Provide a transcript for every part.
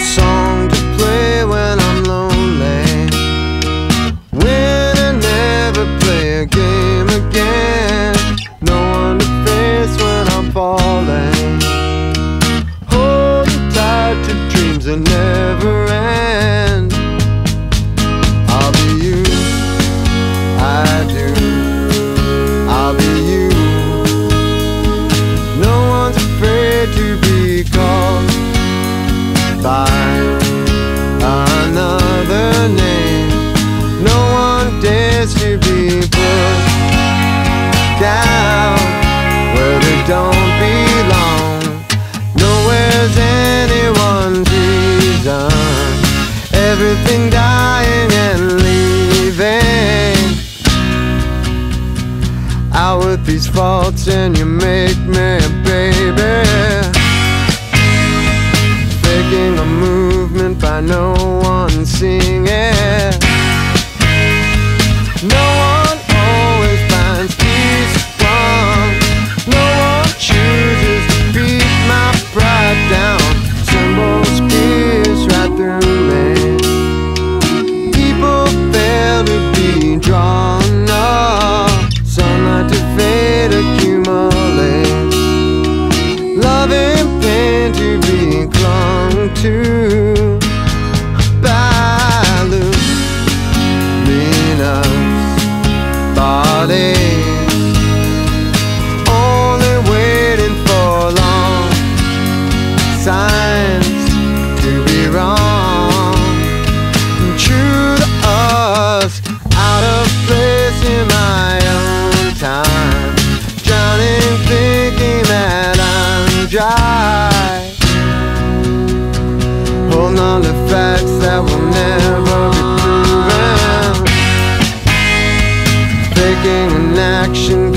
song. these faults and you make me a baby. Faking a movement by no one seeing it. to Baluminas body Only waiting for long signs to be wrong. And True to us, out of place in my own time. Drowning thinking that I'm dry on all the facts that will never be proven. Taking an action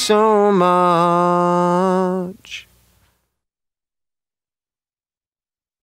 so much.